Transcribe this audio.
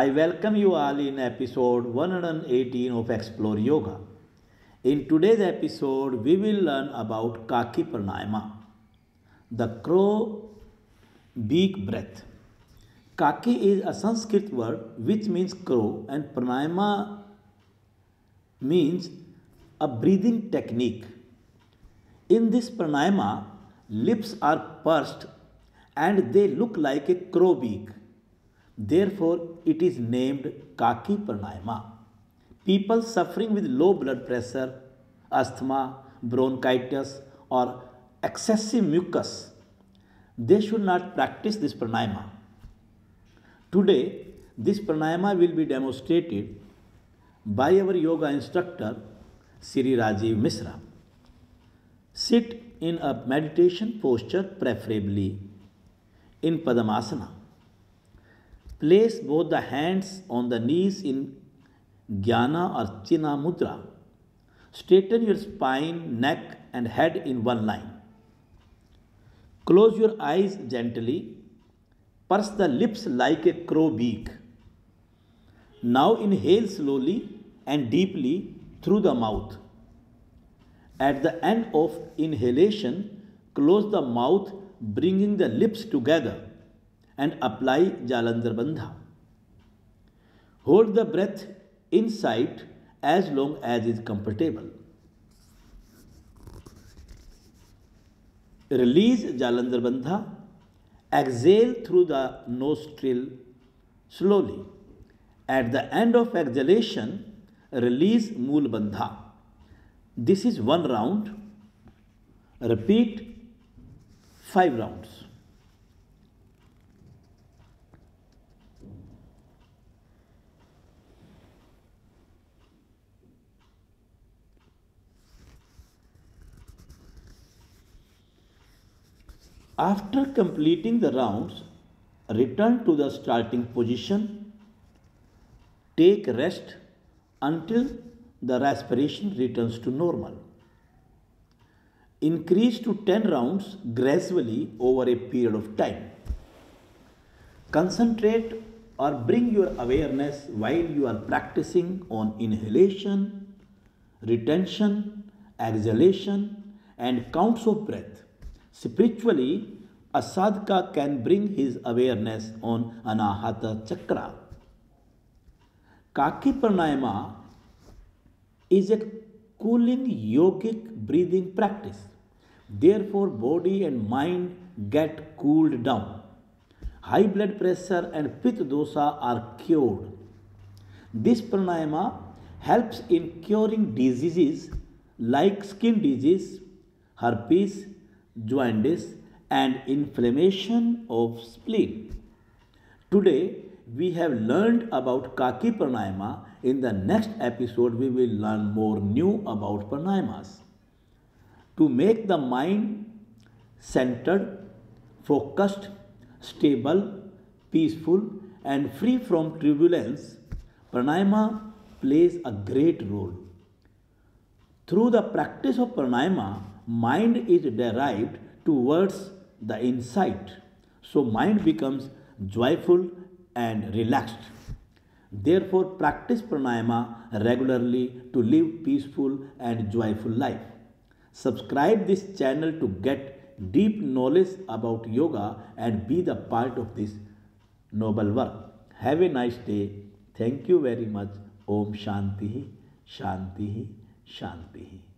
I welcome you all in episode 118 of Explore Yoga. In today's episode, we will learn about Kaki Pranayama, the crow beak breath. Kaki is a Sanskrit word which means crow, and Pranayama means a breathing technique. In this pranayama, lips are pursed and they look like a crow beak. Therefore, it is named Kaki Pranayama. People suffering with low blood pressure, asthma, bronchitis, or excessive mucus, they should not practice this pranayama. Today, this pranayama will be demonstrated by our yoga instructor, Sri Rajiv Misra. Sit in a meditation posture, preferably in Padmasana. Place both the hands on the knees in Jnana or China Mudra. Straighten your spine, neck, and head in one line. Close your eyes gently. Purse the lips like a crow beak. Now inhale slowly and deeply through the mouth. At the end of inhalation, close the mouth, bringing the lips together and apply Jalandhar bandha hold the breath inside as long as is comfortable release Jalandhar bandha exhale through the nostril slowly at the end of exhalation release Mool bandha this is one round repeat five rounds After completing the rounds, return to the starting position Take rest until the respiration returns to normal. Increase to 10 rounds gradually over a period of time. Concentrate or bring your awareness while you are practicing on inhalation, retention, exhalation, and counts of breath. Spiritually, a sadhaka can bring his awareness on Anahata Chakra Kaki Pranayama is a cooling yogic breathing practice. Therefore, body and mind get cooled down. High blood pressure and Pitta dosha are cured. This pranayama helps in curing diseases like skin disease, herpes, jaundice, and inflammation of spleen. Today, we have learned about Kaki Pranayama. In the next episode, we will learn more new about pranayamas. To make the mind centered, focused, stable, peaceful, and free from turbulence, pranayama plays a great role. Through the practice of pranayama, mind is derived towards the insight. So, mind becomes joyful and relaxed. Therefore, practice pranayama regularly to live peaceful and joyful life. Subscribe this channel to get deep knowledge about yoga and be the part of this noble work. Have a nice day. Thank you very much. Om Shanti Shanti Shanti.